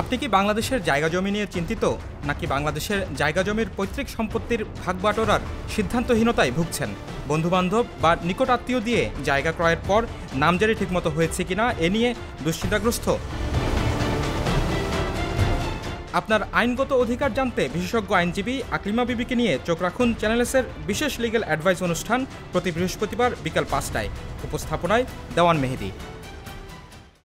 আপনি কি বাংলাদেশের জায়গা জমি নিয়ে চিন্তিত, নাকি বাংলাদেশের জায়গা জমির পৈতৃক সম্পত্তির ভাগ সিদ্ধান্তহীনতায় ভুগছেন? বন্ধুবান্ধব বা নিকট আত্মীয় দিয়ে জায়গা ক্রয়ের পর নামজারি ঠিকমতো হয়েছে কিনা এ নিয়ে দুশ্চিন্তাগ্রস্ত। আপনার আইনগত অধিকার জানতে বিশেষজ্ঞ আইনজীবী আকলিমা বিবিকে নিয়ে চোখ রাখুন চ্যানেলসের বিশেষ লিগ্যাল অ্যাডভাইস অনুষ্ঠান প্রতি বৃহস্পতিবার বিকাল পাঁচটায়। উপস্থাপনায় দেওয়ান মেহেদি।